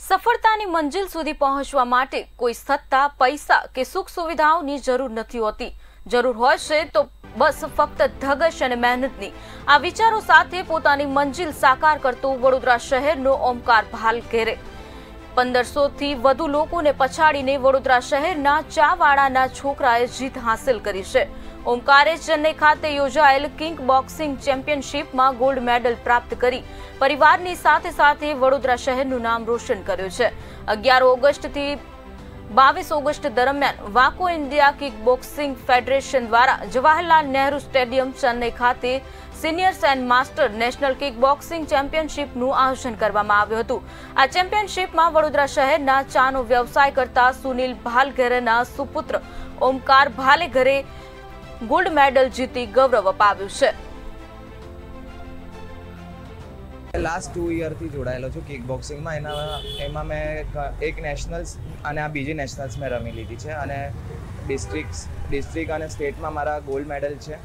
સફળતાની મંજિલ સુધી પહોંચવા માટે કોઈ સત્તા, પૈસા કે સુખ સુવિધાઓની જરૂર નથી હોતી. જરૂર હોય છે તો બસ ફક્ત ધગશ અને મહેનતની. આ વિચારો સાથે પોતાની મંજિલ સાકાર કરતું વડોદરા શહેરનો ઓમકાર ભાલ ઘેરે પંદરસો થી વધુ લોકોને પછાડીને વડોદરા શહેરના ચાવાડાના છોકરાએ જીત હાંસલ કરી છે. ઓમકારે ચેન્નઈ ખાતે યોજાયેલ કિંગ બોક્સિંગ ચેમ્પિયનશિપમાં ગોલ્ડ મેડલ પ્રાપ્ત કરી પરિવારની સાથે સાથે વડોદરા શહેરનું નામ રોશન કર્યું છે. અગિયાર ઓગસ્ટથી બાવીસ ઓગસ્ટ દરમિયાન વાકો ઇન્ડિયા કિક બોક્સિંગ ફેડરેશન દ્વારા જવાહરલાલ નહેરુ સ્ટેડિયમ, ચેન્નઈ ખાતે seniors and master national kick boxing ચેમ્પિયનશિપનું આયોજન કરવામાં આવ્યું હતું. આ ચેમ્પિયનશિપમાં વડોદરા શહેરના ચાનો વ્યવસાય કરતા સુનિલ ભાલઘરેના સુપુત્ર ઓમકાર ભાલેઘરે ગોલ્ડ મેડલ જીતી ગૌરવ અપાવ્યું છે. લાસ્ટ ટુ યરથી જોડાયેલો છું કિક બોક્સિંગમાં એના, એમાં મેં એક નેશનલ્સ અને આ બીજી નેશનલ્સ મેં રમી લીધી છે. અને ડિસ્ટ્રિક્ટ ડિસ્ટ્રિક્ટ અને સ્ટેટમાં મારા ગોલ્ડ મેડલ છે.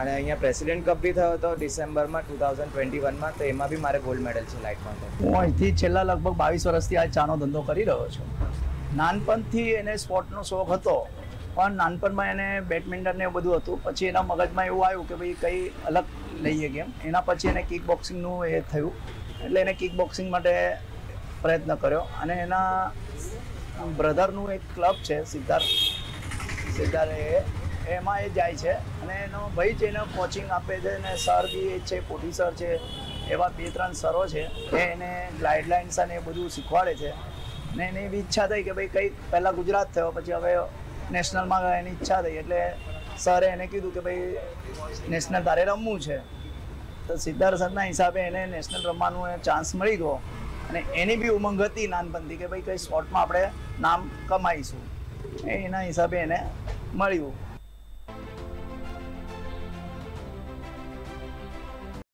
અને અહીંયા પ્રેસિડેન્ટ કપ બી થયો હતો ડિસેમ્બરમાં ટુ થાઉઝન્ડ ટ્વેન્ટી વનમાં તો એમાં બી મારે ગોલ્ડ મેડલ છે લાઇટ માટે હું અહીંથી છેલ્લા લગભગ બાવીસ વર્ષથી આ ચાનો ધંધો કરી રહ્યો છું. નાનપણથી એને સ્પોર્ટનો શોખ હતો. પણ નાનપણમાં એને બેડમિન્ટન ને એવું બધું હતું. પછી એના મગજમાં એવું આવ્યું કે ભાઈ કંઈ અલગ લઈએ ગેમ એના પછી એને કિક બોક્સિંગનું એ થયું. એટલે એને કિક બોક્સિંગ માટે પ્રયત્ન કર્યો. અને એના બ્રધરનું એક ક્લબ છે, સિદ્ધાર્થ. સિદ્ધાર્થ એ, એમાં એ જાય છે. અને એનો ભાઈ છે એને કોચિંગ આપે છે અને સર બી એ છે, પોટી સર છે, એવા બે ત્રણ સરો છે. એ એને ગાઈડલાઇન્સ અને એ બધું શીખવાડે છે. અને એની એવી ઈચ્છા થઈ કે ભાઈ કંઈક પહેલાં ગુજરાત થયો, પછી હવે નેશનલમાં એની ઈચ્છા થઈ, એટલે સરે એને કીધું કે ભાઈ, નેશનલ તારે રમવું છે. તો સિદ્ધાર્થ સરના હિસાબે એને નેશનલ રમવાનું ચાન્સ મળી ગયો. અને એની બી ઉમંગ હતી નાનપણથી કે ભાઈ કઈ સ્પોર્ટમાં આપણે નામ કમાઈશું. એના હિસાબે એને મળ્યું.